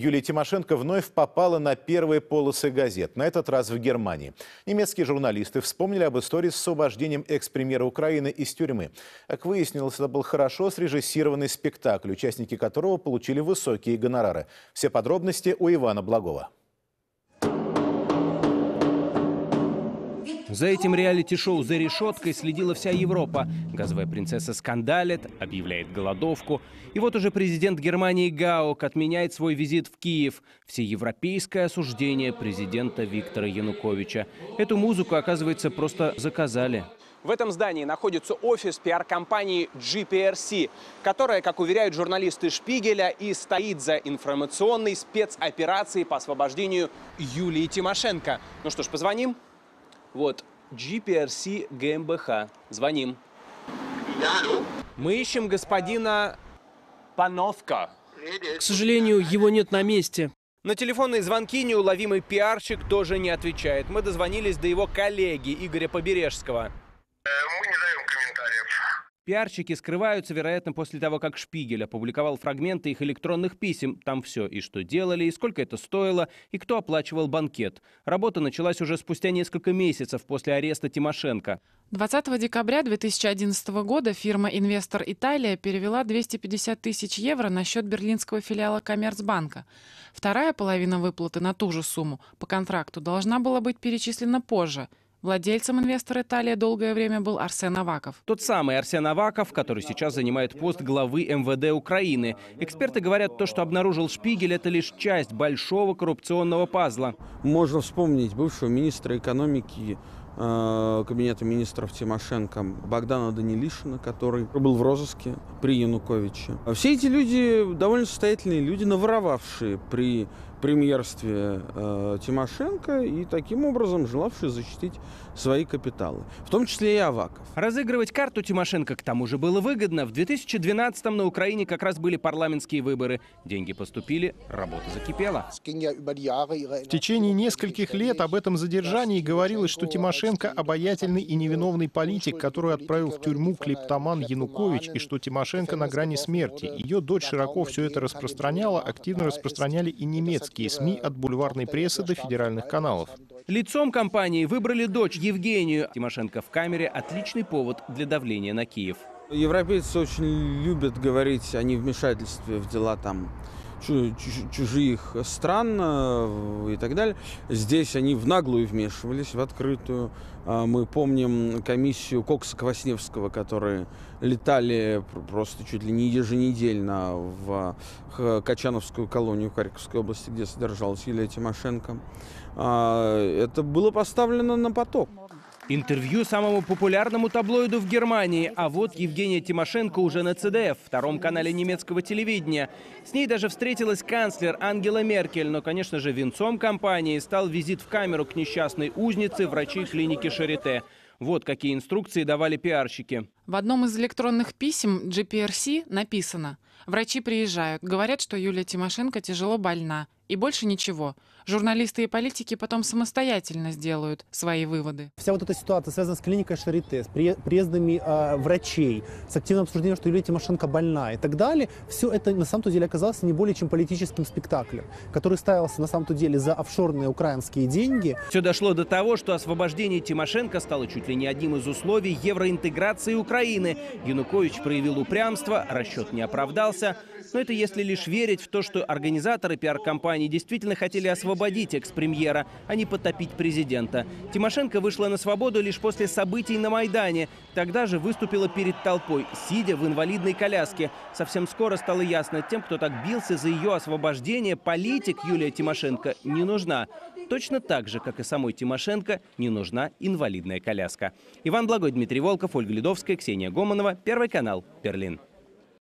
Юлия Тимошенко вновь попала на первые полосы газет, на этот раз в Германии. Немецкие журналисты вспомнили об истории с освобождением экс-премьера Украины из тюрьмы. Как выяснилось, это был хорошо срежиссированный спектакль, участники которого получили высокие гонорары. Все подробности у Ивана Благова. За этим реалити-шоу «За решеткой» следила вся Европа. Газовая принцесса скандалит, объявляет голодовку. И вот уже президент Германии Гаук отменяет свой визит в Киев. Всеевропейское осуждение президента Виктора Януковича. Эту музыку, оказывается, просто заказали. В этом здании находится офис пиар-компании GPRC, которая, как уверяют журналисты Шпигеля, и стоит за информационной спецоперацией по освобождению Юлии Тимошенко. Ну что ж, позвоним? Вот, GPRC ГМБХ. Звоним. Мы ищем господина Пановка. К сожалению, его нет на месте. На телефонные звонки неуловимый пиарщик тоже не отвечает. Мы дозвонились до его коллеги Игоря Побережского. Мы не даем. Пиарщики скрываются, вероятно, после того, как Шпигель опубликовал фрагменты их электронных писем. Там все, и что делали, и сколько это стоило, и кто оплачивал банкет. Работа началась уже спустя несколько месяцев после ареста Тимошенко. 20 декабря 2011 года фирма «Инвестор Италия» перевела 250 тысяч евро на счет берлинского филиала Коммерцбанка. Вторая половина выплаты на ту же сумму по контракту должна была быть перечислена позже – Владельцем инвестора Италия долгое время был Арсен Аваков. Тот самый Арсен Аваков, который сейчас занимает пост главы МВД Украины. Эксперты говорят, то, что обнаружил Шпигель, это лишь часть большого коррупционного пазла. Можно вспомнить бывшего министра экономики Кабинета министров Тимошенко Богдана Данилишина, который был в розыске при Януковиче. Все эти люди довольно состоятельные люди, наворовавшие при премьерстве э, Тимошенко и таким образом желавшие защитить свои капиталы, в том числе и Аваков. Разыгрывать карту Тимошенко к тому же было выгодно. В 2012-м на Украине как раз были парламентские выборы. Деньги поступили, работа закипела. В течение нескольких лет об этом задержании говорилось, что Тимошенко обаятельный и невиновный политик, который отправил в тюрьму клептоман Янукович, и что Тимошенко на грани смерти. Ее дочь широко все это распространяла, активно распространяли и немецкие СМИ от бульварной прессы до федеральных каналов. Лицом компании выбрали дочь Евгению. Тимошенко в камере – отличный повод для давления на Киев. Европейцы очень любят говорить о невмешательстве в дела там чужих стран э, и так далее. Здесь они в наглую вмешивались, в открытую. А мы помним комиссию Кокса Квасневского, которые летали просто чуть ли не еженедельно в Качановскую колонию Харьковской области, где содержалась Юлия Тимошенко. А, это было поставлено на поток. Интервью самому популярному таблоиду в Германии. А вот Евгения Тимошенко уже на ЦДФ, втором канале немецкого телевидения. С ней даже встретилась канцлер Ангела Меркель. Но, конечно же, венцом кампании стал визит в камеру к несчастной узнице врачей клиники Шарите. Вот какие инструкции давали пиарщики. В одном из электронных писем GPRC написано «Врачи приезжают, говорят, что Юлия Тимошенко тяжело больна. И больше ничего. Журналисты и политики потом самостоятельно сделают свои выводы. Вся вот эта ситуация связана с клиникой Шарите, с приездами э, врачей, с активным обсуждением, что Юлия Тимошенко больна и так далее. Все это на самом деле оказалось не более чем политическим спектаклем, который ставился на самом деле за офшорные украинские деньги. Все дошло до того, что освобождение Тимошенко стало чуть ли не одним из условий евроинтеграции Украины. Янукович проявил упрямство, расчет не оправдался. Но это если лишь верить в то, что организаторы пиар-компании действительно хотели освободить экс-премьера, а не потопить президента. Тимошенко вышла на свободу лишь после событий на Майдане. Тогда же выступила перед толпой, сидя в инвалидной коляске. Совсем скоро стало ясно, тем, кто так бился за ее освобождение, политик Юлия Тимошенко не нужна. Точно так же, как и самой Тимошенко, не нужна инвалидная коляска. Иван Благой, Дмитрий Волков, Ольга Ледовская, Ксения Гомонова. Первый канал. Берлин.